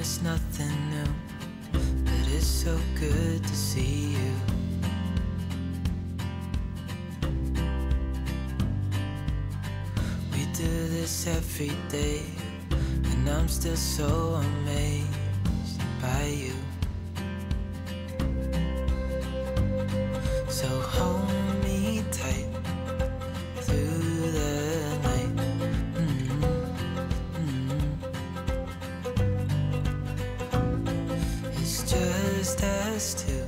it's nothing new, but it's so good to see you. We do this every day, and I'm still so amazed by you. Just us two,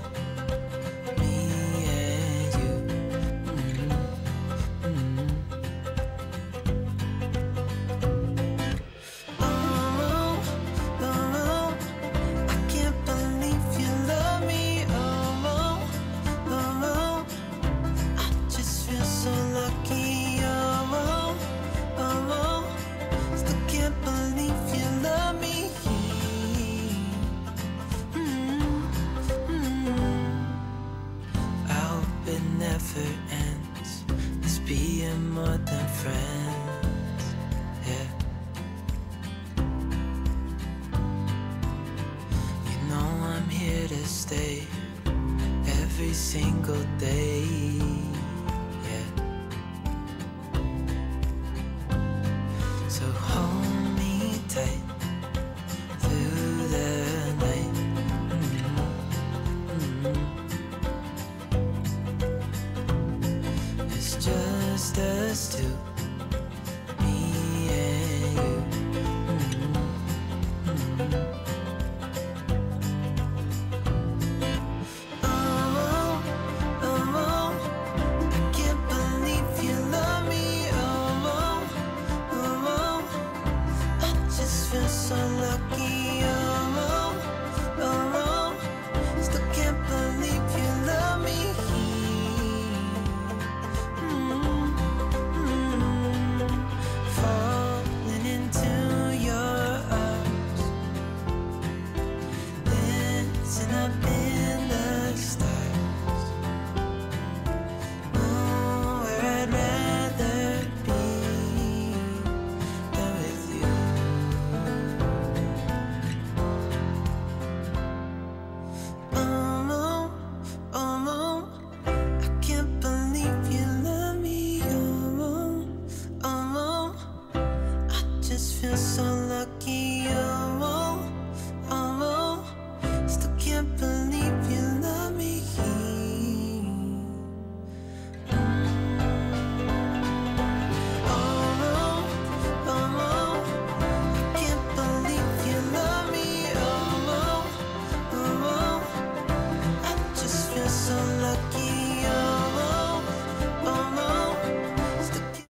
never ends. Let's more than friends. Yeah. You know I'm here to stay every single day. Yeah. So hold me tight. too. so lucky.